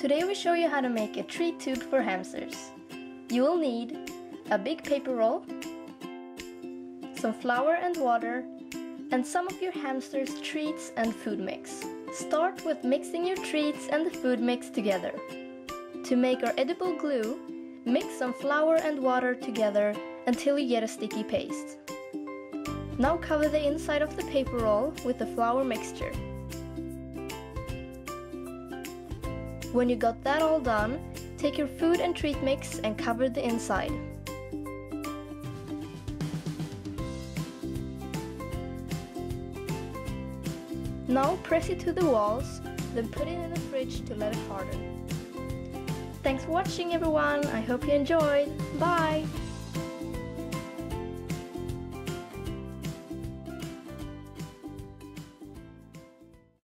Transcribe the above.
Today we show you how to make a treat tube for hamsters. You will need a big paper roll, some flour and water, and some of your hamster's treats and food mix. Start with mixing your treats and the food mix together. To make our edible glue, mix some flour and water together until you get a sticky paste. Now cover the inside of the paper roll with the flour mixture. When you got that all done, take your food and treat mix and cover the inside. Now press it to the walls, then put it in the fridge to let it harden. Thanks for watching everyone, I hope you enjoyed, bye!